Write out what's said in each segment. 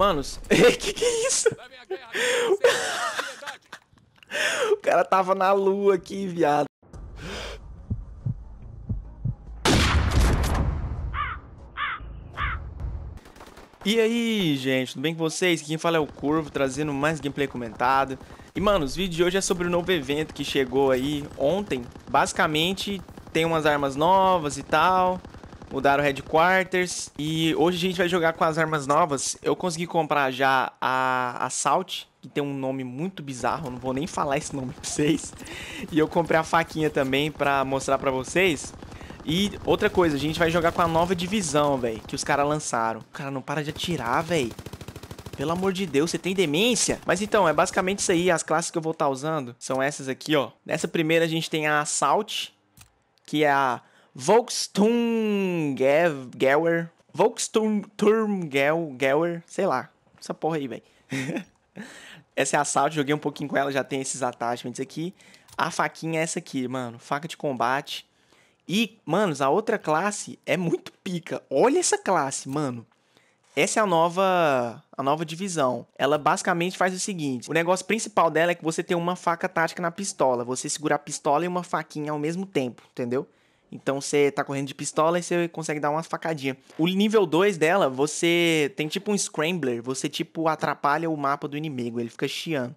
Manos, que que é isso? o cara tava na lua aqui, viado. E aí, gente, tudo bem com vocês? Quem fala é o Curvo, trazendo mais gameplay comentado. E, mano, os vídeos de hoje é sobre o novo evento que chegou aí ontem. Basicamente, tem umas armas novas e tal. Mudaram o Headquarters. E hoje a gente vai jogar com as armas novas. Eu consegui comprar já a Assault, que tem um nome muito bizarro. Não vou nem falar esse nome pra vocês. E eu comprei a faquinha também pra mostrar pra vocês. E outra coisa, a gente vai jogar com a nova divisão, velho, que os caras lançaram. O cara não para de atirar, velho. Pelo amor de Deus, você tem demência? Mas então, é basicamente isso aí. As classes que eu vou estar tá usando são essas aqui, ó. Nessa primeira a gente tem a Assault, que é a Volksturmgewer. Volksturmgewer, sei lá. Essa porra aí, velho. essa é a Assault, joguei um pouquinho com ela, já tem esses attachments aqui. A faquinha é essa aqui, mano. Faca de combate. E, manos, a outra classe é muito pica. Olha essa classe, mano. Essa é a nova, a nova divisão. Ela basicamente faz o seguinte: o negócio principal dela é que você tem uma faca tática na pistola. Você segura a pistola e uma faquinha ao mesmo tempo, entendeu? Então você tá correndo de pistola e você consegue dar uma facadinha. O nível 2 dela, você tem tipo um scrambler, você tipo atrapalha o mapa do inimigo, ele fica chiando.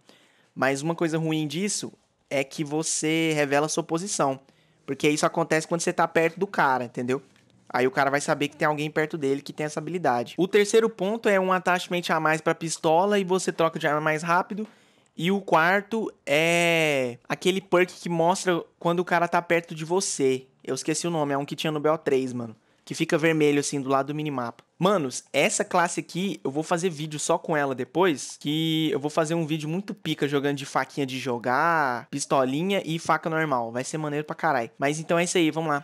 Mas uma coisa ruim disso é que você revela sua posição. Porque isso acontece quando você tá perto do cara, entendeu? Aí o cara vai saber que tem alguém perto dele que tem essa habilidade. O terceiro ponto é um attachment a mais para pistola e você troca de arma mais rápido. E o quarto é aquele perk que mostra quando o cara tá perto de você. Eu esqueci o nome, é um que tinha no BO3, mano. Que fica vermelho assim do lado do minimapa. Manos, essa classe aqui, eu vou fazer vídeo só com ela depois, que eu vou fazer um vídeo muito pica jogando de faquinha de jogar, pistolinha e faca normal. Vai ser maneiro pra caralho. Mas então é isso aí, vamos lá.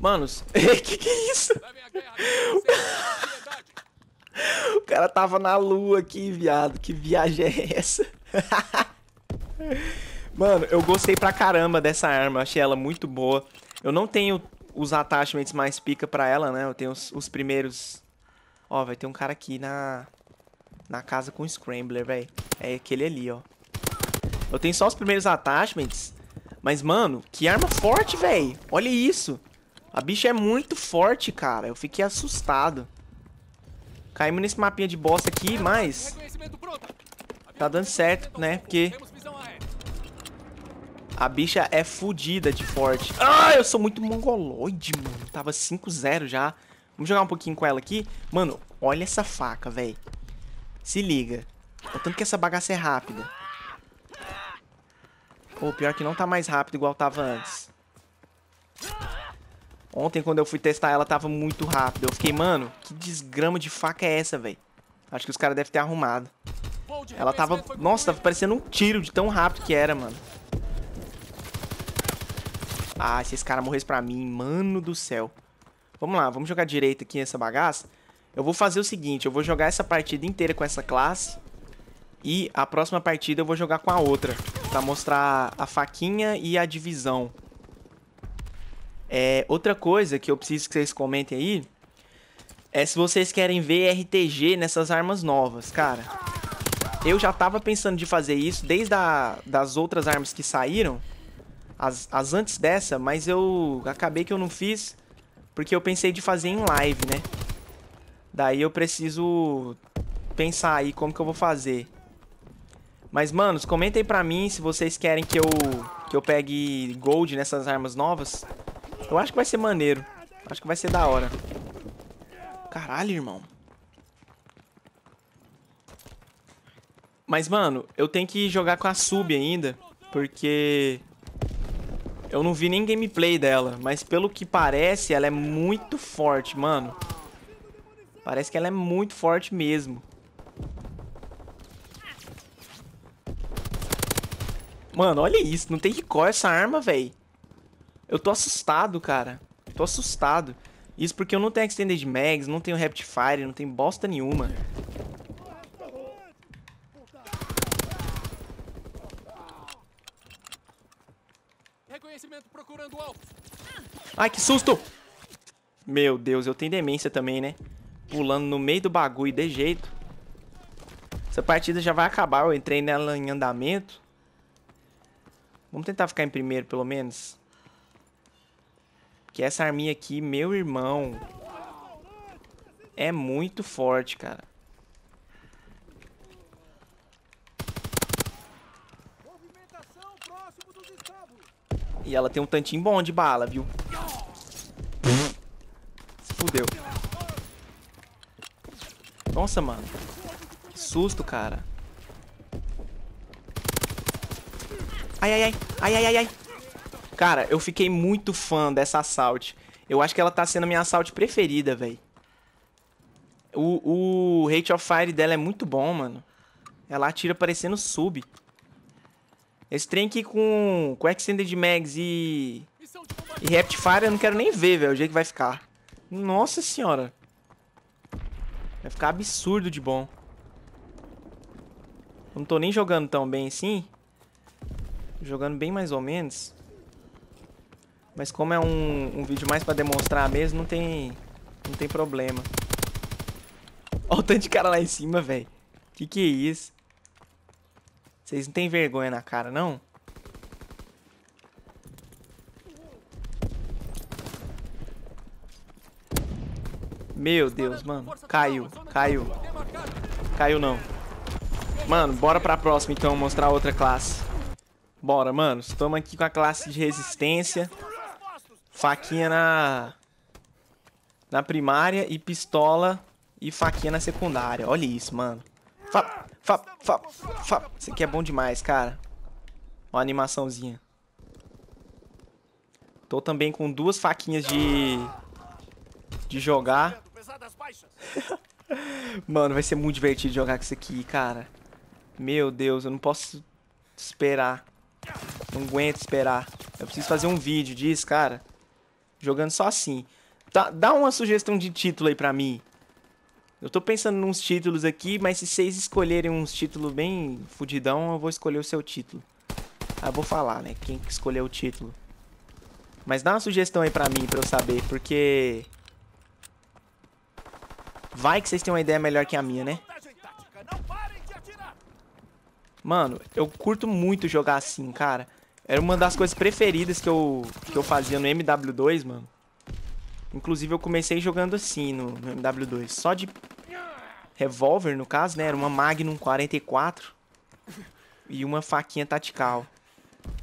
Manos, que que é isso? o cara tava na lua aqui, viado. Que viagem é essa? Mano, eu gostei pra caramba dessa arma. Achei ela muito boa. Eu não tenho os attachments mais pica pra ela, né? Eu tenho os, os primeiros... Ó, vai ter um cara aqui na... Na casa com o Scrambler, velho. É aquele ali, ó. Eu tenho só os primeiros attachments. Mas, mano, que arma forte, velho. Olha isso. A bicha é muito forte, cara. Eu fiquei assustado. Caímos nesse mapinha de bosta aqui, mas... Tá dando certo, né? Porque a bicha é fodida de forte. Ah, eu sou muito mongoloide, mano. Tava 5-0 já. Vamos jogar um pouquinho com ela aqui. Mano, olha essa faca, velho. Se liga. O tanto que essa bagaça é rápida. Pô, pior que não tá mais rápido igual tava antes. Ontem, quando eu fui testar, ela tava muito rápida. Eu fiquei, mano, que desgrama de faca é essa, velho? Acho que os caras devem ter arrumado. Ela tava... Nossa, tava parecendo um tiro de tão rápido que era, mano. Ah, se esse cara morresse pra mim, mano do céu. Vamos lá, vamos jogar direito aqui nessa bagaça. Eu vou fazer o seguinte, eu vou jogar essa partida inteira com essa classe. E a próxima partida eu vou jogar com a outra. Pra mostrar a faquinha e a divisão. É, outra coisa que eu preciso que vocês comentem aí... É se vocês querem ver RTG nessas armas novas, cara. Eu já tava pensando de fazer isso desde a, das outras armas que saíram as, as antes dessa, mas eu acabei que eu não fiz porque eu pensei de fazer em live, né? Daí eu preciso pensar aí como que eu vou fazer. Mas, manos, comentem pra mim se vocês querem que eu, que eu pegue gold nessas armas novas. Eu acho que vai ser maneiro. Acho que vai ser da hora. Caralho, irmão. Mas, mano, eu tenho que jogar com a sub ainda. Porque eu não vi nem gameplay dela, mas pelo que parece, ela é muito forte, mano. Parece que ela é muito forte mesmo. Mano, olha isso. Não tem recoil essa arma, velho. Eu tô assustado, cara. Tô assustado. Isso porque eu não tenho Extended Mags, não tenho Rapid Fire, não tenho bosta nenhuma. Ai, que susto! Meu Deus, eu tenho demência também, né? Pulando no meio do bagulho de jeito. Essa partida já vai acabar, eu entrei nela em andamento. Vamos tentar ficar em primeiro, pelo menos. Porque essa arminha aqui, meu irmão... É muito forte, cara. E ela tem um tantinho bom de bala, viu? Fudeu. Nossa, mano. Que susto, cara. Ai, ai, ai. Ai, ai, ai, ai. Cara, eu fiquei muito fã dessa assault. Eu acho que ela tá sendo a minha assault preferida, velho. O, o rate of fire dela é muito bom, mano. Ela atira parecendo sub. Esse trem aqui com, com Extended Mags e... E Rapid eu não quero nem ver, velho, o jeito que vai ficar. Nossa senhora. Vai ficar absurdo de bom. Eu não tô nem jogando tão bem assim. Jogando bem mais ou menos. Mas como é um, um vídeo mais pra demonstrar mesmo, não tem, não tem problema. Olha o tanto de cara lá em cima, velho. Que que é isso? Vocês não tem vergonha na cara, não? Meu Deus, mano. Caiu, caiu. Caiu não. Mano, bora pra próxima então, mostrar outra classe. Bora, mano. Estamos aqui com a classe de resistência. Faquinha na... Na primária e pistola e faquinha na secundária. Olha isso, mano. Fa, fa, fa, fa. Isso aqui é bom demais, cara. Uma animaçãozinha. Tô também com duas faquinhas de... De jogar. Mano, vai ser muito divertido jogar com isso aqui, cara. Meu Deus, eu não posso esperar. Não aguento esperar. Eu preciso fazer um vídeo disso, cara. Jogando só assim. Tá, dá uma sugestão de título aí pra mim. Eu tô pensando nos títulos aqui, mas se vocês escolherem uns títulos bem fudidão, eu vou escolher o seu título. Ah, vou falar, né? Quem que escolheu o título. Mas dá uma sugestão aí pra mim, pra eu saber, porque... Vai que vocês têm uma ideia melhor que a minha, né? Mano, eu curto muito jogar assim, cara. Era uma das coisas preferidas que eu, que eu fazia no MW2, mano. Inclusive, eu comecei jogando assim no, no MW2. Só de revólver, no caso, né? Era uma Magnum 44 e uma faquinha tatical.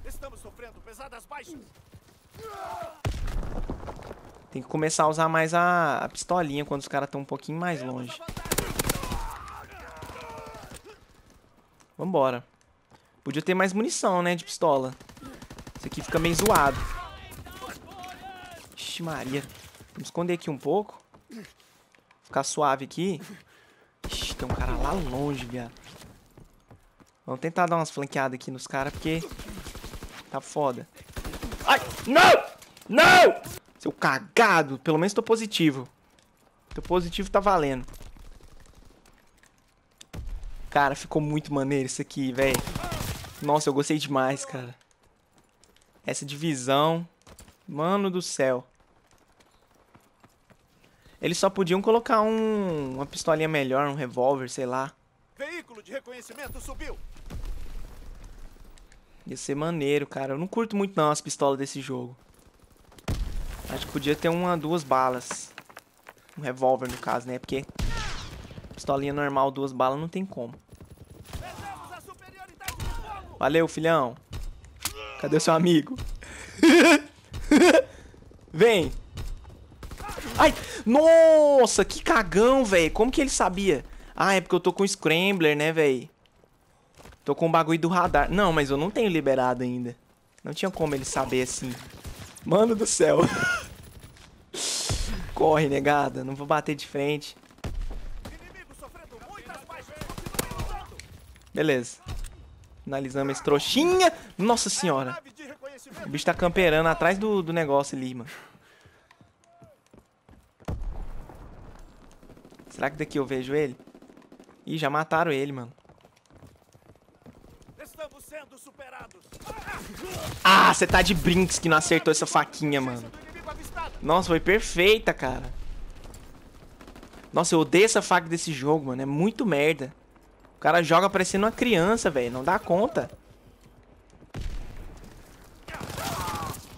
Estamos sofrendo pesadas baixas. Tem que começar a usar mais a, a pistolinha quando os caras estão um pouquinho mais longe. Vambora. Podia ter mais munição, né, de pistola. Isso aqui fica meio zoado. Ixi, Maria. Vamos esconder aqui um pouco. Ficar suave aqui. Ixi, tem um cara lá longe, viado. Vamos tentar dar umas flanqueadas aqui nos caras, porque... Tá foda. Ai, não! Não! Seu cagado. Pelo menos tô positivo. Tô positivo tá valendo. Cara, ficou muito maneiro isso aqui, velho. Nossa, eu gostei demais, cara. Essa divisão. Mano do céu. Eles só podiam colocar um, uma pistolinha melhor, um revólver, sei lá. Veículo de reconhecimento subiu. Ia ser maneiro, cara. Eu não curto muito não as pistolas desse jogo. Acho que podia ter uma, duas balas. Um revólver no caso, né? Porque pistolinha normal, duas balas, não tem como. Valeu, filhão. Cadê seu amigo? Vem. Ai, nossa, que cagão, velho. Como que ele sabia? Ah, é porque eu tô com o Scrambler, né, velho? Tô com o bagulho do radar. Não, mas eu não tenho liberado ainda. Não tinha como ele saber assim. Mano do céu. Corre, negada. Não vou bater de frente. Beleza. Finalizamos esse trouxinha. Nossa senhora. O bicho tá camperando atrás do, do negócio ali, mano. Será que daqui eu vejo ele? Ih, já mataram ele, mano. Ah, você tá de brinks que não acertou essa faquinha, mano. Nossa, foi perfeita, cara. Nossa, eu odeio essa faca desse jogo, mano. É muito merda. cara joga parecendo uma criança, velho. Não dá conta.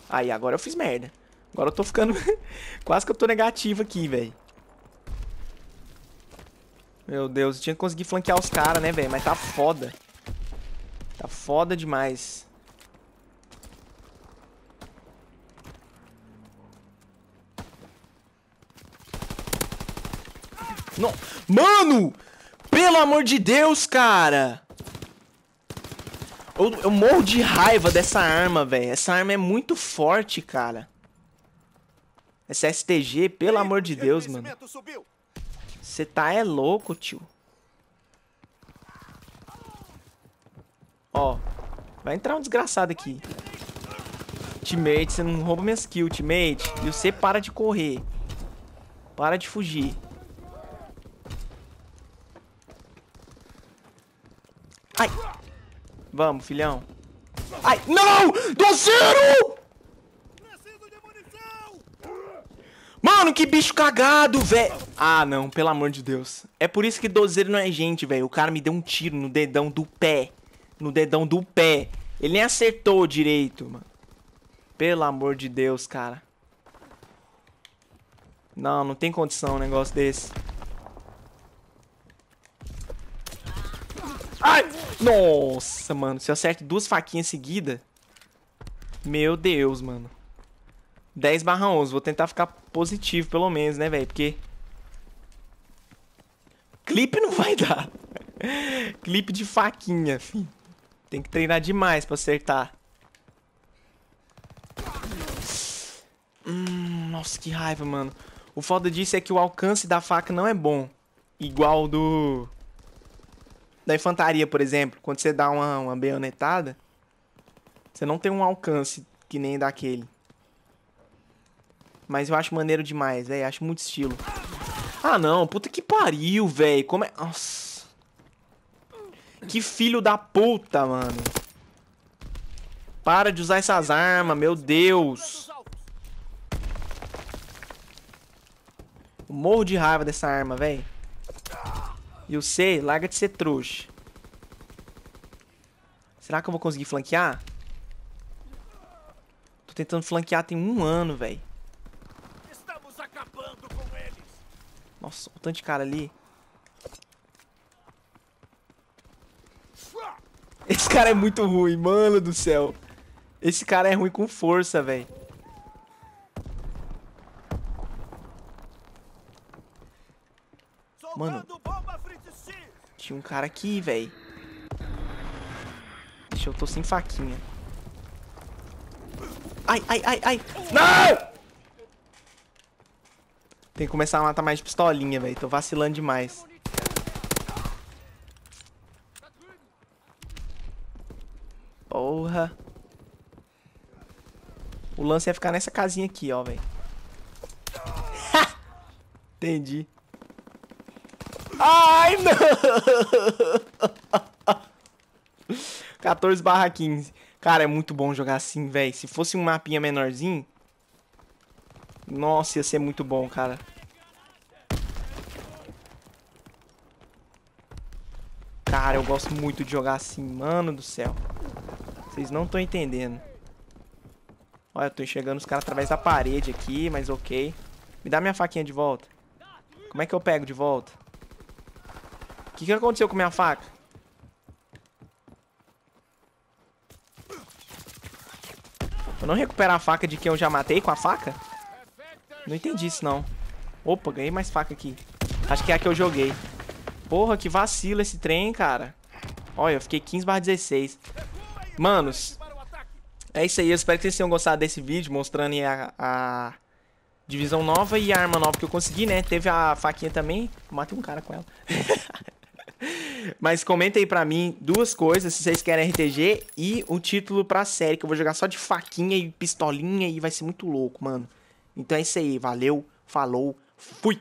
Aí, agora eu fiz merda. Agora eu tô ficando... Quase que eu tô negativo aqui, velho. Meu Deus, eu tinha que conseguir flanquear os caras, né, velho? Mas tá foda. Tá foda demais. Não. Mano! Pelo amor de Deus, cara! Eu, eu morro de raiva dessa arma, velho. Essa arma é muito forte, cara. Essa STG, pelo amor de Deus, mano. Você tá é louco, tio. Ó. Vai entrar um desgraçado aqui. Teammate, você não rouba minhas kills, teammate. E você para de correr. Para de fugir. Ai. Vamos, filhão. Ai, não! Doceiro! Mano, que bicho cagado, velho. Ah, não, pelo amor de Deus. É por isso que dozeiro não é gente, velho. O cara me deu um tiro no dedão do pé. No dedão do pé. Ele nem acertou direito, mano. Pelo amor de Deus, cara. Não, não tem condição um negócio desse. Ai! Nossa, mano. Se eu acerto duas faquinhas seguidas... Meu Deus, mano. 10 barra 11. Vou tentar ficar positivo, pelo menos, né, velho? Porque... Clipe não vai dar. Clipe de faquinha, filho. Tem que treinar demais pra acertar. Hum, nossa, que raiva, mano. O foda disso é que o alcance da faca não é bom. Igual do da infantaria, por exemplo, quando você dá uma, uma baionetada, você não tem um alcance que nem daquele. Mas eu acho maneiro demais, velho. Acho muito estilo. Ah, não. Puta que pariu, velho. Como é... Nossa. Que filho da puta, mano. Para de usar essas armas, meu Deus. Eu morro de raiva dessa arma, velho. E o C, larga de ser trouxa. Será que eu vou conseguir flanquear? Tô tentando flanquear tem um ano, velho. Nossa, o tanto de cara ali. Esse cara é muito ruim, mano do céu. Esse cara é ruim com força, velho. Mano, tinha um cara aqui, velho. Deixa eu tô sem faquinha. Ai, ai, ai, ai. Não! Tem que começar a matar mais de pistolinha, velho. Tô vacilando demais. Porra. O lance é ficar nessa casinha aqui, ó, velho. Entendi. Ai, não! 14 barra 15. Cara, é muito bom jogar assim, velho. Se fosse um mapinha menorzinho... Nossa, ia ser muito bom, cara. Cara, eu gosto muito de jogar assim. Mano do céu. Vocês não estão entendendo. Olha, eu tô enxergando os caras através da parede aqui, mas ok. Me dá minha faquinha de volta. Como é que eu pego de volta? Que, que aconteceu com minha faca? Eu não recuperar a faca de quem eu já matei com a faca? Não entendi isso, não. Opa, ganhei mais faca aqui. Acho que é a que eu joguei. Porra, que vacilo esse trem, cara. Olha, eu fiquei 15 barra 16. Manos, é isso aí. Eu espero que vocês tenham gostado desse vídeo, mostrando a, a divisão nova e a arma nova que eu consegui, né? Teve a faquinha também. Matei um cara com ela. Mas comenta aí pra mim duas coisas, se vocês querem RTG e o título pra série, que eu vou jogar só de faquinha e pistolinha e vai ser muito louco, mano. Então é isso aí, valeu, falou, fui!